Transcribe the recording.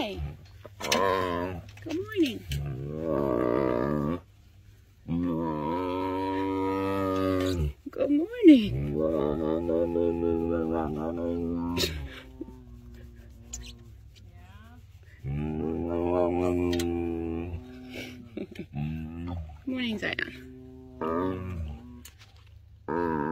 Hi. Good morning. Good morning. Morning, Zion.